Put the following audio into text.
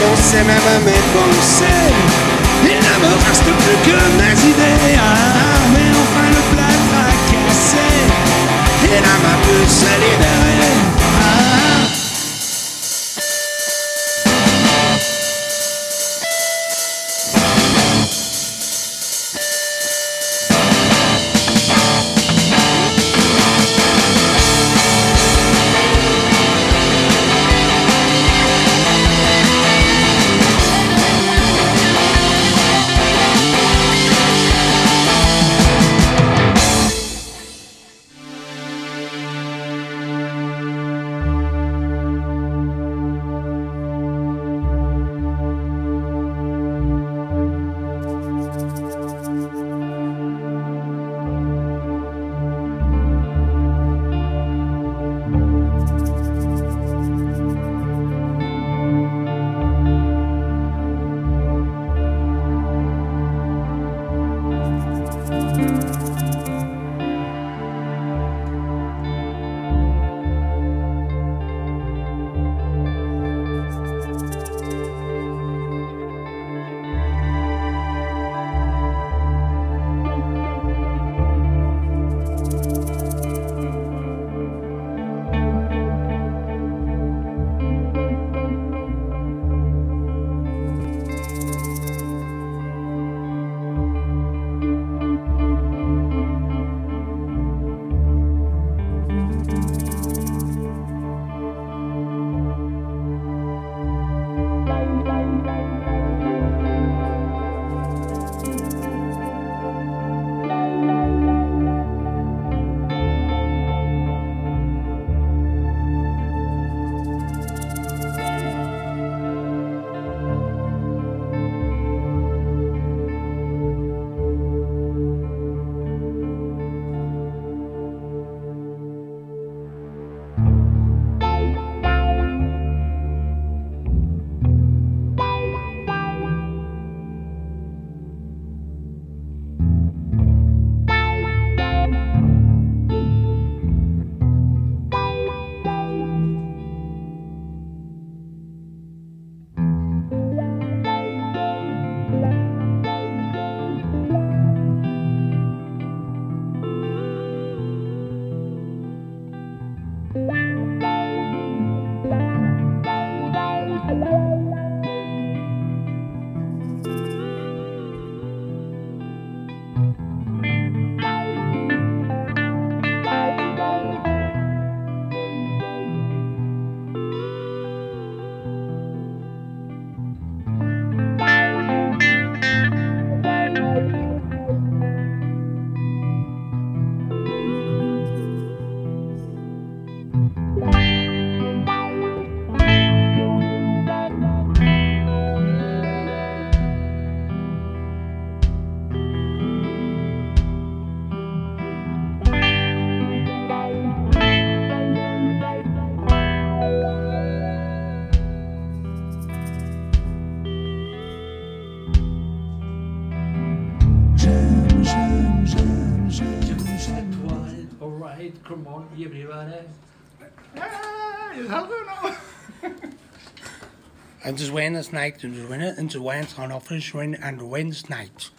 qu'on s'aime, même invincé. Il ne me reste plus que right, come on, everybody. Hey, hello now. And it's Wednesday night, and it's Wednesday, and it's Wednesday night, and Wednesday night.